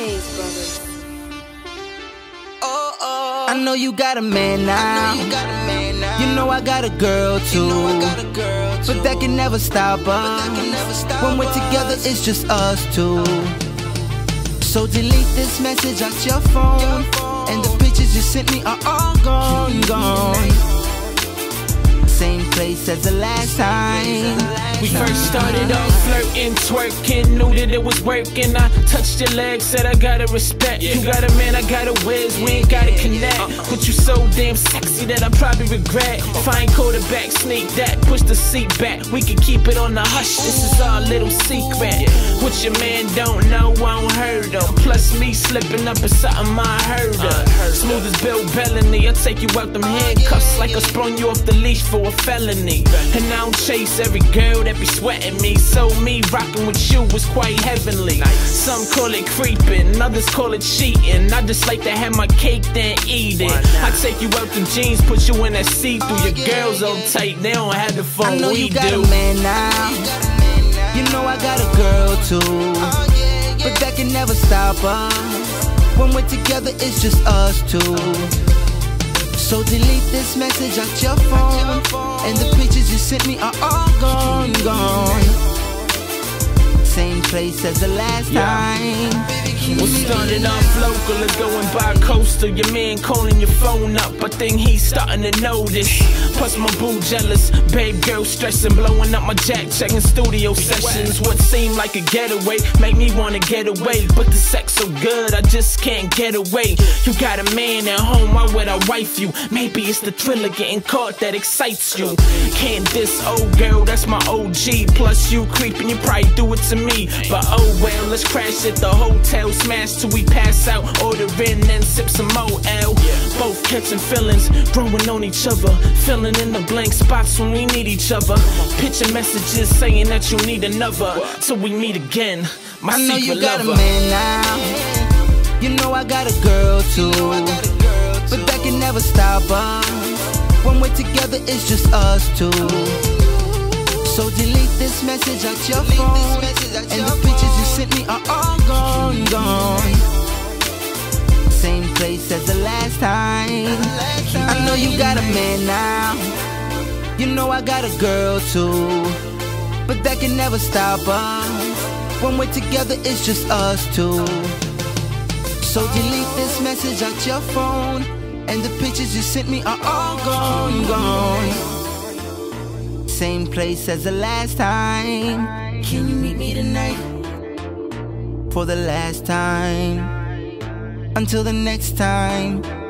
Hayes Brothers. Oh, oh. I know you got a man now. you a man now. You know I got a girl too. know I got a girl too. But that can never stop us. never stop when we're us. together, it's just us two. So delete this message out your phone. And the pictures you sent me are all gone, gone. Same place as the last time. We first started off flirting, twerking, knew that it was working. I touched your leg, said I gotta respect. You got a man, I got a whiz, we ain't gotta connect. But you so damn sexy that I probably regret. If I ain't quarterback, sneak that, push the seat back. We can keep it on the hush, this is our little secret. What your man don't know, I don't heard him. Plus me slipping up is something I heard of. Smooth as Bill Bellamy, I take you out them handcuffs like I sprung you off the leash for a felony. And I don't chase every girl that be sweating me. So me rocking with you was quite heavenly. Some call it creeping, others call it cheating. I just like to have my cake then eat it. I take you out them jeans, put you in that seat through. Your girls on tight, they don't have the I know we you got do. a man now. You know I got a girl too. But that can never stop us. When we're together, it's just us two. So delete this message out your phone. And the pictures you sent me are all gone, gone. Same place as the last time. Started off local and going by coastal. Your man calling your phone up. I think he's starting to notice. Plus my boo jealous. Babe girl stressing, blowing up my jack, checking studio sessions. What seemed like a getaway make me wanna get away. But the sex so good, I just can't get away. You got a man at home, why would I wife you? Maybe it's the thrill of getting caught that excites you. Can't this old oh girl, that's my OG. Plus you creeping, you probably do it to me. But oh well, let's crash at the hotel, smash till we pass out. Order in and sip some Mo L. Both catching feelings, growing on each other. Filling in the blank spots when we need each other. Pitching messages saying that you need another. Till we meet again. My I know you got lover. a man now. You know I got a girl too. But that can never stop us. When we're together, it's just us two. So delete this message out your phone. And the pictures you sent me are all gone. Place as the last time. I know you got a man now. You know I got a girl too. But that can never stop us. When we're together, it's just us two. So delete this message out your phone. And the pictures you sent me are all gone, gone. Same place as the last time. Can you meet me tonight? For the last time. Until the next time.